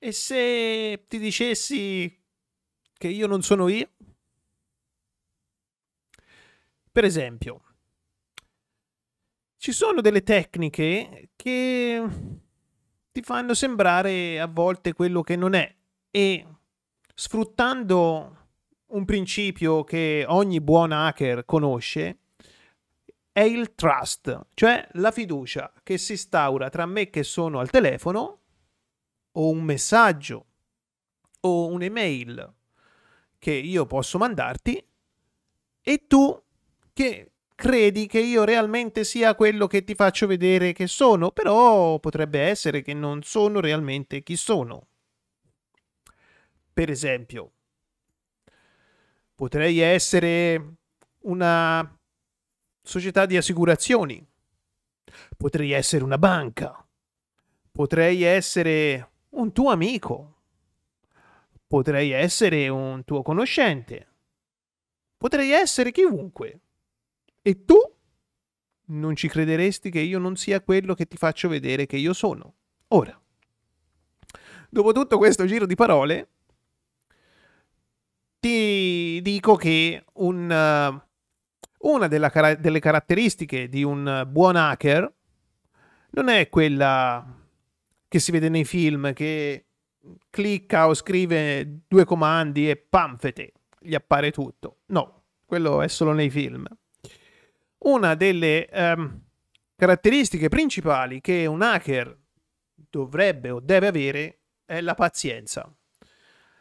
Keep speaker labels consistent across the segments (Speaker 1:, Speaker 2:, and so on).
Speaker 1: E se ti dicessi che io non sono io? Per esempio, ci sono delle tecniche che ti fanno sembrare a volte quello che non è e sfruttando un principio che ogni buon hacker conosce è il trust, cioè la fiducia che si instaura tra me che sono al telefono o un messaggio o un'email che io posso mandarti e tu che credi che io realmente sia quello che ti faccio vedere che sono, però potrebbe essere che non sono realmente chi sono. Per esempio, potrei essere una società di assicurazioni, potrei essere una banca, potrei essere un tuo amico, potrei essere un tuo conoscente, potrei essere chiunque. E tu non ci crederesti che io non sia quello che ti faccio vedere che io sono. Ora, dopo tutto questo giro di parole, ti dico che un, una della, delle caratteristiche di un buon hacker non è quella che si vede nei film che clicca o scrive due comandi e pamfete, gli appare tutto. No, quello è solo nei film. Una delle um, caratteristiche principali che un hacker dovrebbe o deve avere è la pazienza.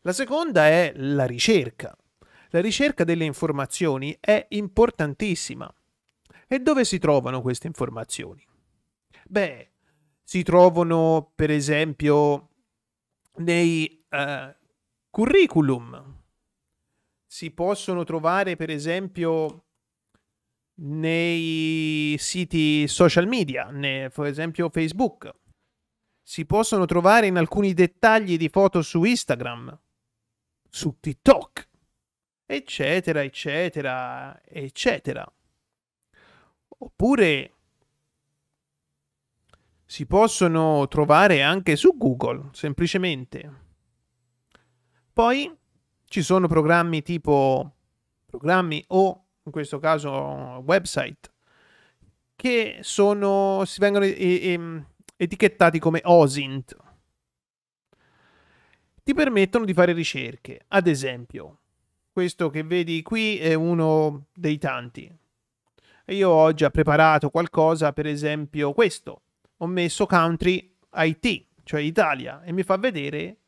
Speaker 1: La seconda è la ricerca. La ricerca delle informazioni è importantissima. E dove si trovano queste informazioni? Beh, si trovano per esempio nei uh, curriculum. Si possono trovare per esempio nei siti social media, ne, per esempio Facebook. Si possono trovare in alcuni dettagli di foto su Instagram su TikTok, eccetera, eccetera, eccetera. Oppure si possono trovare anche su Google, semplicemente. Poi ci sono programmi tipo programmi o in questo caso website che sono si vengono e, e, etichettati come OSINT ti permettono di fare ricerche. Ad esempio, questo che vedi qui è uno dei tanti. Io ho già preparato qualcosa, per esempio questo. Ho messo country IT, cioè Italia, e mi fa vedere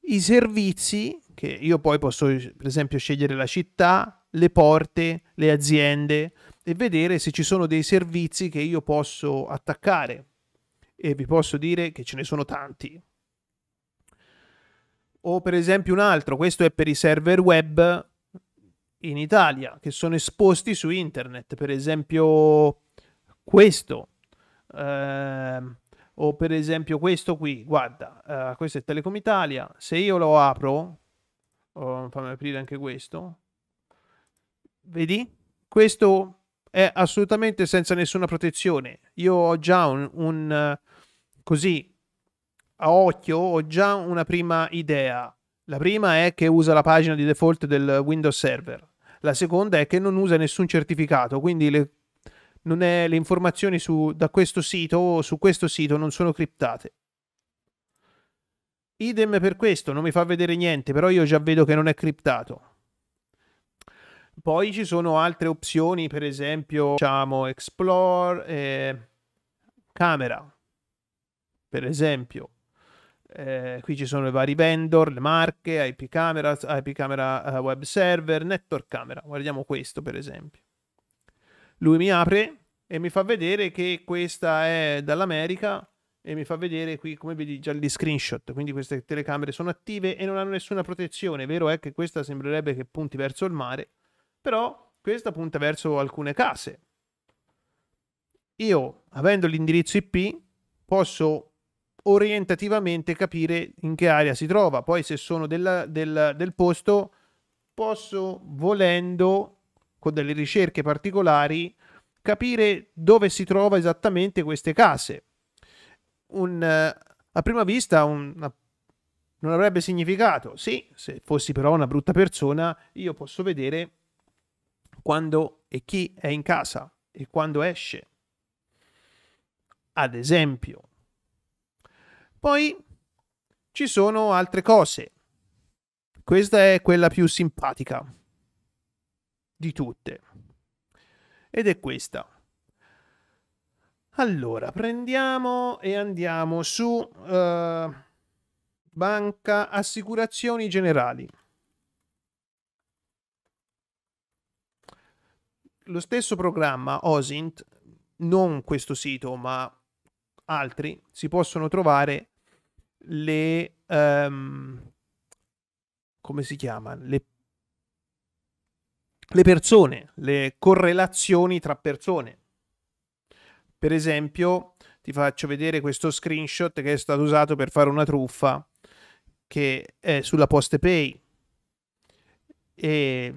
Speaker 1: i servizi che io poi posso, per esempio, scegliere la città, le porte, le aziende e vedere se ci sono dei servizi che io posso attaccare. E vi posso dire che ce ne sono tanti. O per esempio un altro, questo è per i server web in Italia che sono esposti su internet, per esempio questo, eh, o per esempio questo qui, guarda, eh, questo è Telecom Italia, se io lo apro, oh, fammi aprire anche questo, vedi? Questo è assolutamente senza nessuna protezione, io ho già un, un così a occhio ho già una prima idea. La prima è che usa la pagina di default del Windows Server. La seconda è che non usa nessun certificato, quindi le, è, le informazioni su, da questo sito o su questo sito non sono criptate. Idem per questo, non mi fa vedere niente, però io già vedo che non è criptato. Poi ci sono altre opzioni, per esempio, diciamo Explore, eh, Camera, per esempio. Eh, qui ci sono i vari vendor, le marche, IP camera, IP camera uh, web server, network camera. Guardiamo questo per esempio. Lui mi apre e mi fa vedere che questa è dall'America e mi fa vedere qui come vedi già gli screenshot. Quindi queste telecamere sono attive e non hanno nessuna protezione. Vero è che questa sembrerebbe che punti verso il mare, però questa punta verso alcune case. Io, avendo l'indirizzo IP, posso orientativamente capire in che area si trova. Poi se sono della, del, del posto, posso, volendo, con delle ricerche particolari, capire dove si trova esattamente queste case. Un, a prima vista un, Non avrebbe significato? Sì, se fossi però una brutta persona, io posso vedere quando e chi è in casa e quando esce. Ad esempio. Poi ci sono altre cose. Questa è quella più simpatica di tutte. Ed è questa. Allora, prendiamo e andiamo su uh, Banca Assicurazioni Generali. Lo stesso programma OSINT, non questo sito, ma altri, si possono trovare le um, come si chiama? Le, le persone, le correlazioni tra persone. Per esempio, ti faccio vedere questo screenshot che è stato usato per fare una truffa che è sulla PostePay e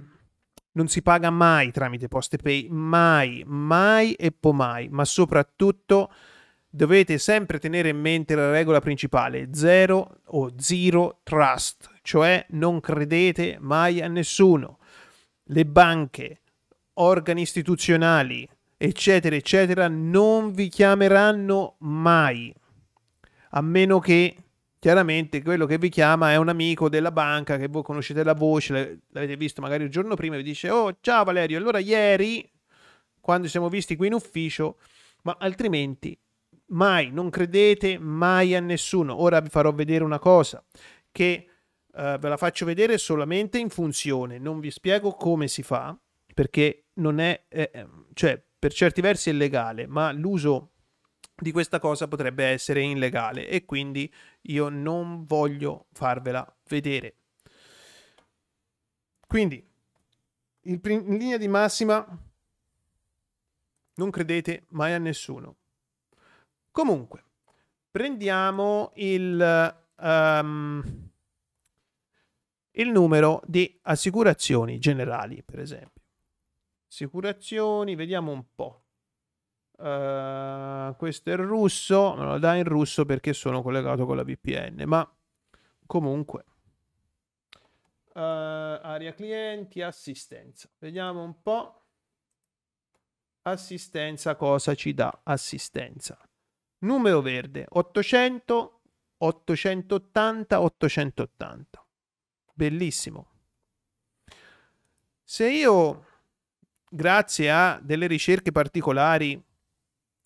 Speaker 1: non si paga mai tramite PostePay, mai, mai e poi mai, ma soprattutto dovete sempre tenere in mente la regola principale, zero o zero trust, cioè non credete mai a nessuno. Le banche, organi istituzionali, eccetera, eccetera, non vi chiameranno mai, a meno che chiaramente quello che vi chiama è un amico della banca che voi conoscete la voce, l'avete visto magari il giorno prima e vi dice "Oh, ciao Valerio, allora ieri quando siamo visti qui in ufficio, ma altrimenti mai, non credete mai a nessuno. Ora vi farò vedere una cosa che uh, ve la faccio vedere solamente in funzione, non vi spiego come si fa perché non è, eh, cioè per certi versi è legale, ma l'uso di questa cosa potrebbe essere illegale e quindi io non voglio farvela vedere. Quindi, in linea di massima, non credete mai a nessuno. Comunque, prendiamo il, um, il numero di assicurazioni generali, per esempio. Assicurazioni, vediamo un po'. Uh, questo è il russo, me lo dà in russo perché sono collegato con la VPN, ma comunque. Uh, area clienti, assistenza. Vediamo un po'. Assistenza, cosa ci dà assistenza? numero verde 800 880 880 bellissimo. Se io grazie a delle ricerche particolari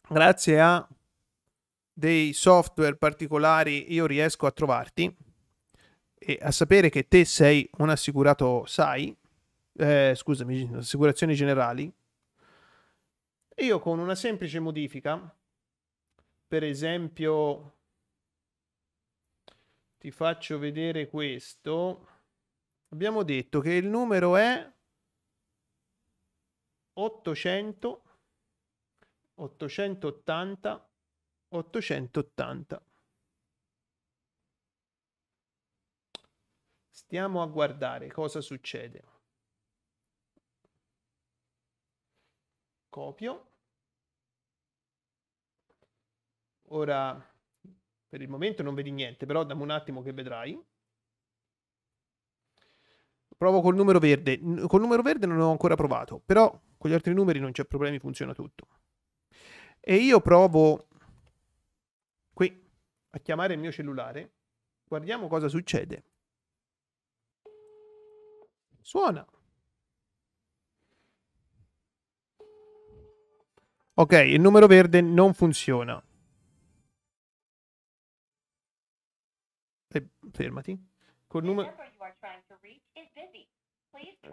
Speaker 1: grazie a dei software particolari io riesco a trovarti e a sapere che te sei un assicurato SAI eh, scusami assicurazioni generali io con una semplice modifica per esempio ti faccio vedere questo abbiamo detto che il numero è 800 880 880 stiamo a guardare cosa succede. Copio. Ora, per il momento non vedi niente, però dammi un attimo che vedrai. Provo col numero verde. Col numero verde non ho ancora provato, però con gli altri numeri non c'è problemi, funziona tutto. E io provo qui a chiamare il mio cellulare. Guardiamo cosa succede. Suona. Ok, il numero verde non funziona. Eh, fermati. Col numero...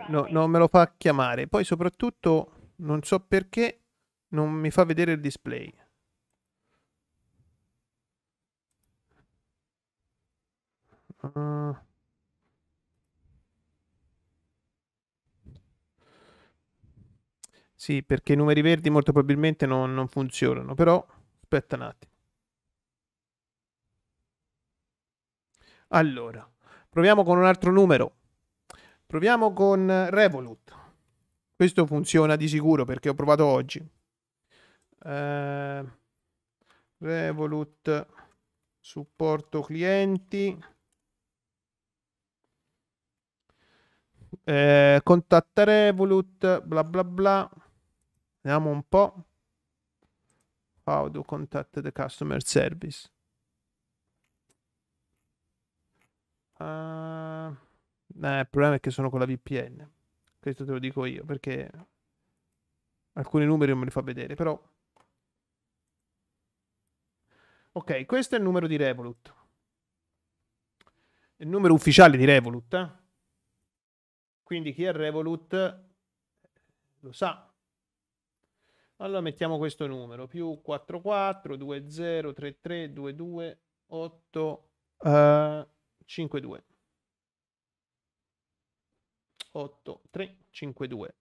Speaker 1: No, non me lo fa chiamare. Poi soprattutto non so perché non mi fa vedere il display. Uh... Sì, perché i numeri verdi molto probabilmente non, non funzionano, però aspetta un attimo. Allora, Proviamo con un altro numero. Proviamo con Revolut. Questo funziona di sicuro perché ho provato oggi. Eh, Revolut supporto clienti. Eh, contatta Revolut, bla bla bla. Vediamo un po'. How do contact the customer service? Eh, il problema è che sono con la VPN. Questo te lo dico io perché alcuni numeri non me li fa vedere, però. Ok, questo è il numero di Revolut. Il numero ufficiale di Revolut. Eh? Quindi chi è Revolut lo sa. Allora mettiamo questo numero, più 44 20 33 22 8 uh, 52. 8 3 5 2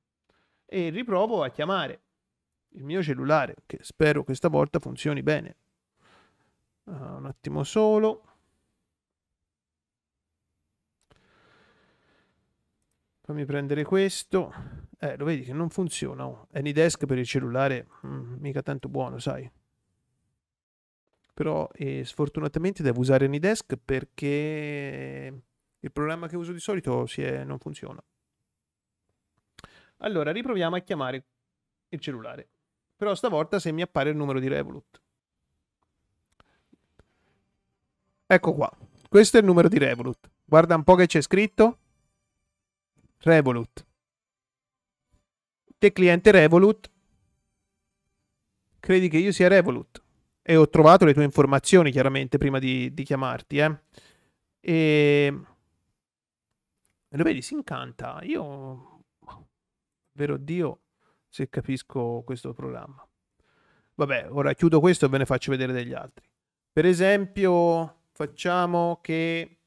Speaker 1: e riprovo a chiamare il mio cellulare che spero questa volta funzioni bene. Uh, un attimo solo. Fammi prendere questo. Eh, lo vedi che non funziona. Oh. Anydesk per il cellulare, mm, mica tanto buono, sai. Però eh, sfortunatamente devo usare Anydesk perché il programma che uso di solito è, non funziona. Allora, riproviamo a chiamare il cellulare. Però stavolta se mi appare il numero di Revolut. Ecco qua. Questo è il numero di Revolut. Guarda un po' che c'è scritto. Revolut. Te cliente Revolut. Credi che io sia Revolut. E ho trovato le tue informazioni chiaramente prima di, di chiamarti. Eh. E... Lo vedi, si incanta. Io... Vero Dio, se capisco questo programma. Vabbè, ora chiudo questo e ve ne faccio vedere degli altri. Per esempio, facciamo che...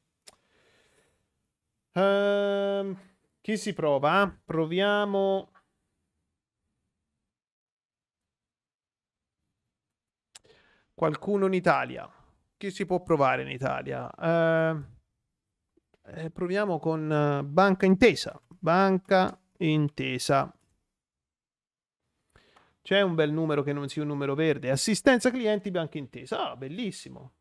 Speaker 1: Uh, chi si prova? Proviamo. Qualcuno in Italia. Chi si può provare in Italia? Uh, eh, proviamo con uh, Banca Intesa. Banca Intesa. C'è un bel numero che non sia un numero verde. Assistenza clienti Banca Intesa. Ah, bellissimo.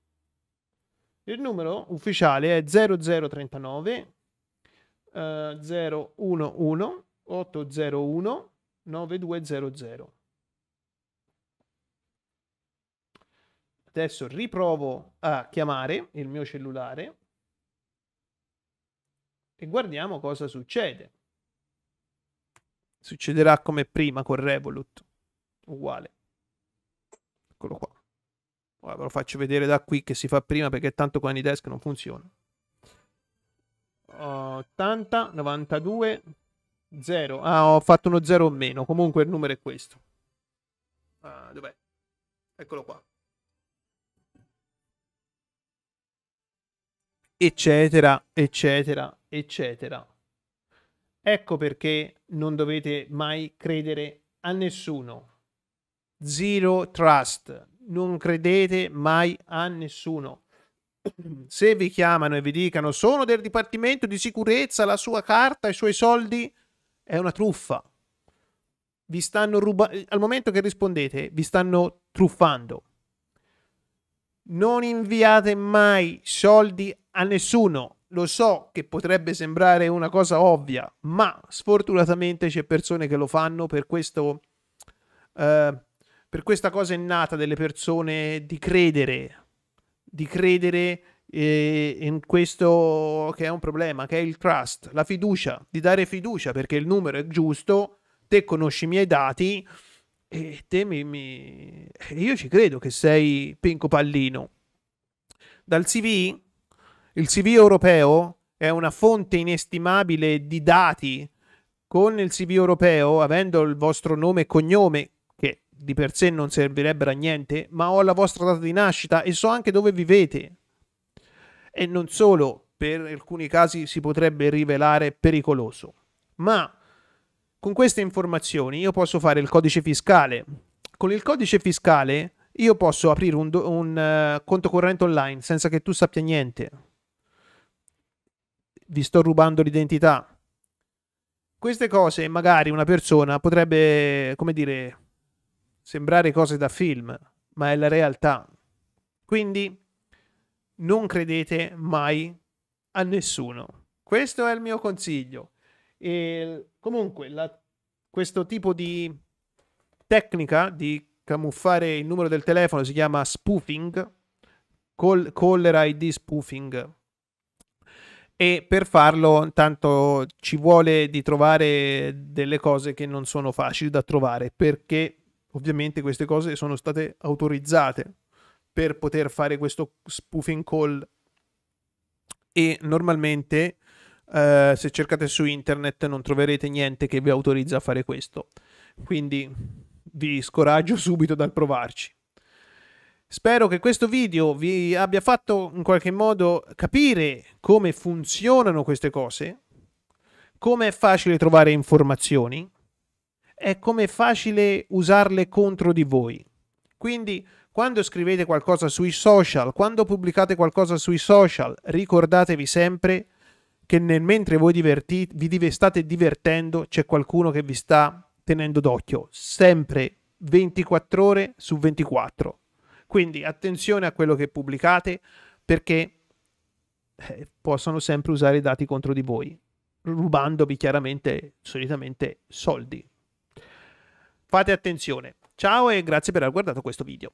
Speaker 1: Il numero ufficiale è 0039 011 801 9200. Adesso riprovo a chiamare il mio cellulare e guardiamo cosa succede. Succederà come prima con Revolut, uguale. Eccolo qua. Ora ve lo faccio vedere da qui che si fa prima perché tanto con Anydesk non funziona. 80, 92, 0. Ah, ho fatto uno 0 o meno. Comunque il numero è questo. Ah, dov'è? Eccolo qua. Eccetera, eccetera, eccetera. Ecco perché non dovete mai credere a nessuno. Zero trust. Non credete mai a nessuno se vi chiamano e vi dicano sono del Dipartimento di Sicurezza, la sua carta, i suoi soldi, è una truffa. Vi stanno rubando, al momento che rispondete, vi stanno truffando. Non inviate mai soldi a nessuno. Lo so che potrebbe sembrare una cosa ovvia, ma sfortunatamente c'è persone che lo fanno per questo. Uh, per questa cosa innata delle persone di credere di credere eh, in questo che è un problema, che è il trust, la fiducia, di dare fiducia perché il numero è giusto, te conosci i miei dati e te mi, mi... io ci credo che sei Pinco Pallino. Dal CV, il CV europeo è una fonte inestimabile di dati. Con il CV europeo, avendo il vostro nome e cognome, di per sé non servirebbero a niente, ma ho la vostra data di nascita e so anche dove vivete. E non solo, per alcuni casi si potrebbe rivelare pericoloso. Ma con queste informazioni io posso fare il codice fiscale. Con il codice fiscale io posso aprire un, un uh, conto corrente online senza che tu sappia niente. Vi sto rubando l'identità. Queste cose magari una persona potrebbe, come dire, sembrare cose da film, ma è la realtà. Quindi non credete mai a nessuno. Questo è il mio consiglio. E comunque, la, questo tipo di tecnica di camuffare il numero del telefono si chiama spoofing, call, caller ID spoofing. E per farlo, intanto ci vuole di trovare delle cose che non sono facili da trovare, perché ovviamente queste cose sono state autorizzate per poter fare questo spoofing call e normalmente eh, se cercate su internet non troverete niente che vi autorizza a fare questo. Quindi vi scoraggio subito dal provarci. Spero che questo video vi abbia fatto in qualche modo capire come funzionano queste cose, come è facile trovare informazioni e come è facile usarle contro di voi. Quindi quando scrivete qualcosa sui social, quando pubblicate qualcosa sui social, ricordatevi sempre che nel mentre voi divertite, vi state divertendo c'è qualcuno che vi sta tenendo d'occhio, sempre 24 ore su 24. Quindi attenzione a quello che pubblicate perché eh, possono sempre usare i dati contro di voi, rubandovi chiaramente, solitamente, soldi. Fate attenzione. Ciao e grazie per aver guardato questo video.